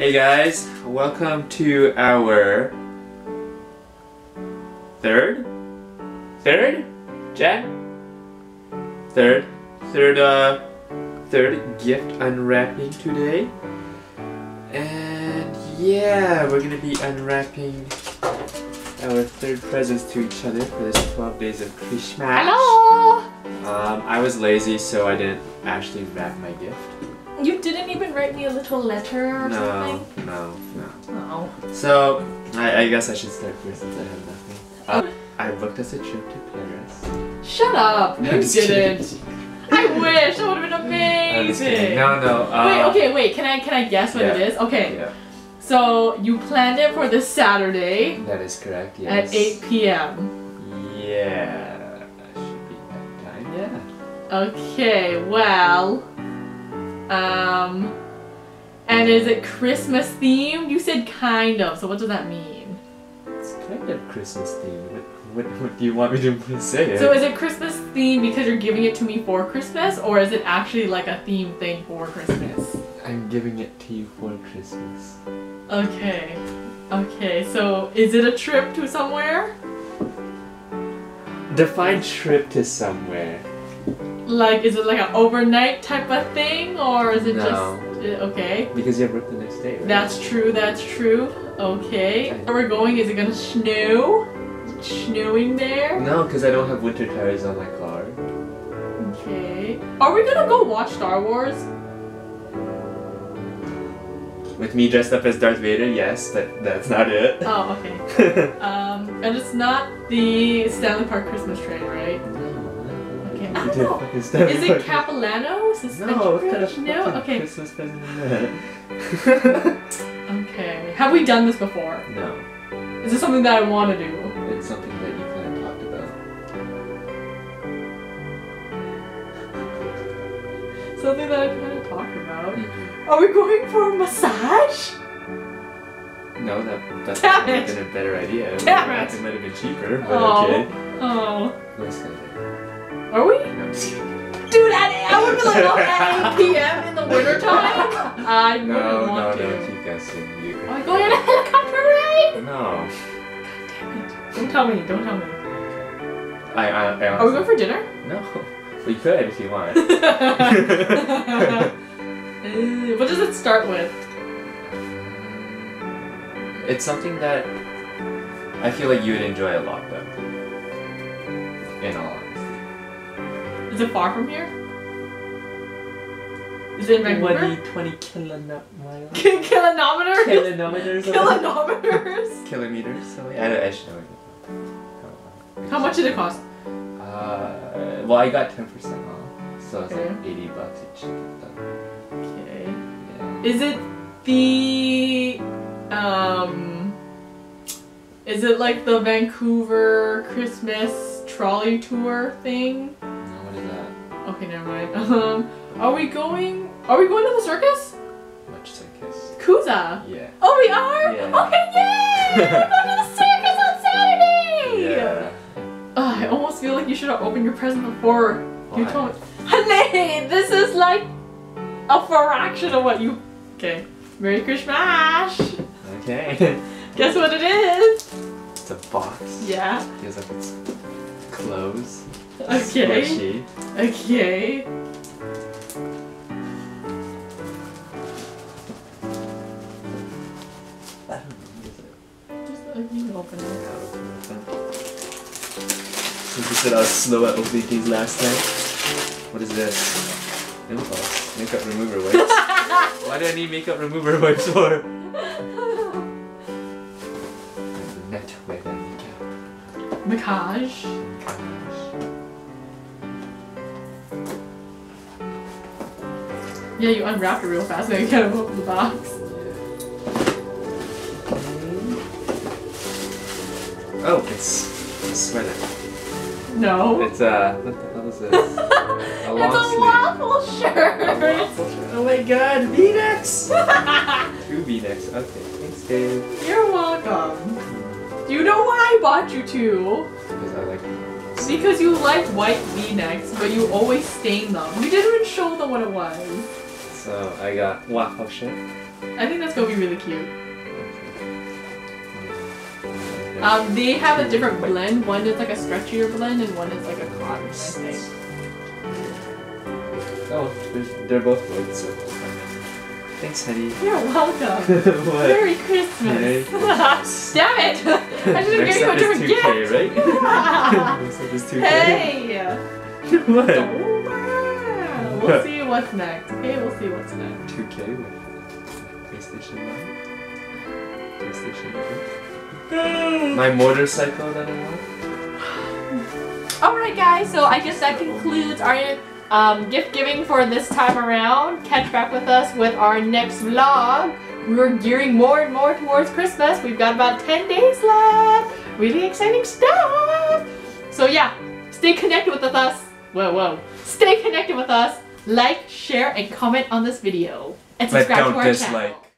Hey guys, welcome to our third, third, Jack, third, third, uh, third gift unwrapping today, and yeah, we're gonna be unwrapping our third presents to each other for this 12 days of Christmas. Hello! Um, I was lazy, so I didn't actually wrap my gift. You didn't even write me a little letter or No, something? no, no. Oh. So, I, I guess I should start first since I have nothing. Uh, I booked us a trip to Paris. Shut up! No, You I'm just didn't. I wish! That would have been amazing! I'm just kidding. No, no. Uh, Wait, okay, wait, can I can I guess what it yeah. is? Okay. Yeah, So you planned it for this Saturday that is correct. Yes. at 8 p.m. Yeah, should be that time. Yeah. Okay, well. Um and is it Christmas themed? You said kind of, so what does that mean? It's kind of Christmas themed. What, what, what do you want me to say? So is it Christmas themed because you're giving it to me for Christmas, or is it actually like a theme thing for Christmas? I'm giving it to you for Christmas. Okay. Okay, so is it a trip to somewhere? Define trip to somewhere. Like, is it like an overnight type of thing, or is it No. just. uh, Okay. Because you have work the next day, right? That's true, that's true. Okay. Where we're going, is it gonna snow? Snowing there? No, because I don't have winter tires on my car. Okay. Are we gonna go watch Star Wars? With me dressed up as Darth Vader, yes, but that's not it. Oh, okay. Um, and it's not the Stanley Park Christmas train, right? Okay. You Oh, did fucking Is it Park. Capilano? Suspension No, what kind of No? Okay. Christmas present is? Okay. Have we done this before? no, Is this something that I want to do? it's something that you kind of talked about. Something that I kind of talked about. Mm-hmm. Are we going for a massage? No, that that Damn would have it. been a better idea. Damn it. It might have been cheaper, but Oh. okay. Oh. Nice guy. Are we? No, I'm just kidding. Dude, at, I would be like, oh, at 8 p.m. in the wintertime? I wouldn't No, no, want no, to. keep guessing. You. Oh, Are we going on a helicopter ride? No. God Damn it. Don't tell me, don't tell me. I, I, I Are we going for dinner? No. We could if you want. What does it start with? It's something that I feel like you would enjoy a lot, though. In all. Is it far from here? Is it in Vancouver? 20 kilonut miles. Kilometers? Kilometers. Kilometers? Kilometers. So yeah, I, I should know. How much did it cost? Uh, well, I got 10% off, so it's like 80 bucks each Okay. Yeah. Is it the um is it like the Vancouver Christmas trolley tour thing? Okay, never mind. Um are we going are we going to the circus? Much circus. Kooza. Yeah. Oh we are? Yeah. Okay, yay! We're going to the circus on Saturday! Yeah. Ugh, I almost feel like you should have opened your present before you Why? told me. Honey, this is like a fraction of what you. Okay. Merry Christmas! Okay. Guess what it is? it's a box. Yeah. Feels like it's closed. Okay. Squishy. Okay. I don't know. What is it? Just you can open it. Yeah, open it then. Since you said I was slow at opening things last time. What is this? Impulse. Makeup remover wipes. Why do I need makeup remover wipes for? Net with a Yeah, you unwrapped it real fast and you kind of opened the box. Oh, it's a sweater. No. It's uh, what the hell is this? A long it's a sleeve. waffle shirt! A waffle shirt. Oh my god, V-necks! Two V-necks. Okay, thanks, Dave. You're welcome. Do you know why I bought you two? Because I like Because you like white V-necks, but you always stain them. You didn't even show them what it was. So I got waffle ship. I think that's gonna be really cute. Um, they have a different blend. One is like a stretchier blend, and one is like a cotton. I think. Oh, they're- both wood, so. Thanks, honey. You're welcome. Merry Christmas. Merry Damn it! I should have given you a different is 2K, right? Next up is 2K. Hey! what? We'll see what's next. Okay, we'll see what's next. 2K with PlayStation Live. PlayStation Live. Dang. My motorcycle that I want. Alright guys, so I guess that concludes our um, gift giving for this time around. Catch back with us with our next vlog. We're gearing more and more towards Christmas. We've got about 10 days left. Really exciting stuff. So yeah, stay connected with us. Whoa, whoa. Stay connected with us. Like, share, and comment on this video. And subscribe to our dislike. channel.